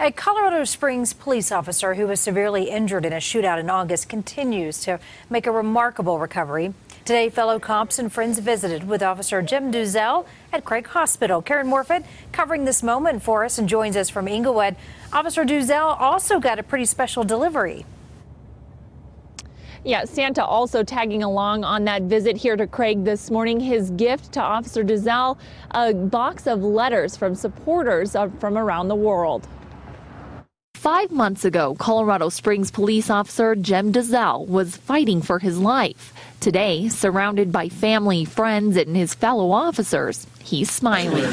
A Colorado Springs police officer who was severely injured in a shootout in August continues to make a remarkable recovery. Today, fellow cops and friends visited with Officer Cem Duzel at Craig Hospital. Karen Morfitt covering this moment for us and joins us from Englewood. Officer Duzel also got a pretty special delivery. Yeah, Santa also tagging along on that visit here to Craig this morning. His gift to Officer Duzel, a box of letters from supporters from around the world. Five months ago, Colorado Springs police officer Cem Duzel was fighting for his life. Today, surrounded by family, friends, and his fellow officers, he's smiling.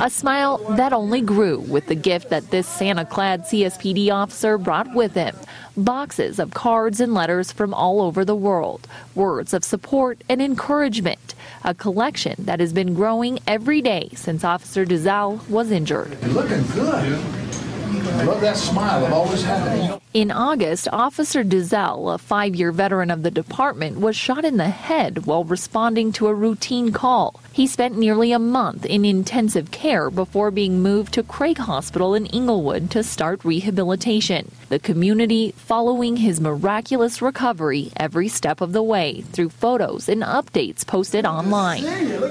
A smile that only grew with the gift that this Santa clad CSPD officer brought with him boxes of cards and letters from all over the world, words of support and encouragement, a collection that has been growing every day since Officer Duzel was injured. You're looking good. I love that smile. I've always had it. In August, Officer Duzel, a five year veteran of the department, was shot in the head while responding to a routine call. He spent nearly a month in intensive care before being moved to Craig Hospital in Englewood to start rehabilitation. The community following his miraculous recovery every step of the way through photos and updates posted online.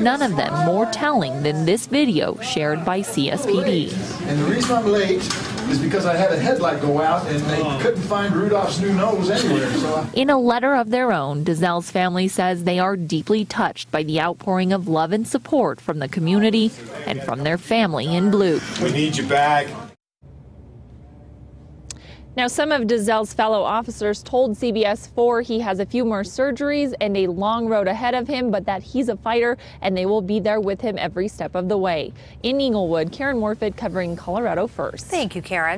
None of them more telling than this video shared by CSPD. And the reason I'm late is because I had a headlight go out and they couldn't find Rudolph's new nose anywhere. So I... In a letter of their own, Duzel's family says they are deeply touched by the outpouring of love and support from the community and from their family in blue. We need you back. Now, some of Duzel's fellow officers told CBS 4 he has a few more surgeries and a long road ahead of him, but that he's a fighter and they will be there with him every step of the way. In Englewood, Karen Morfitt covering Colorado First. Thank you, Karen.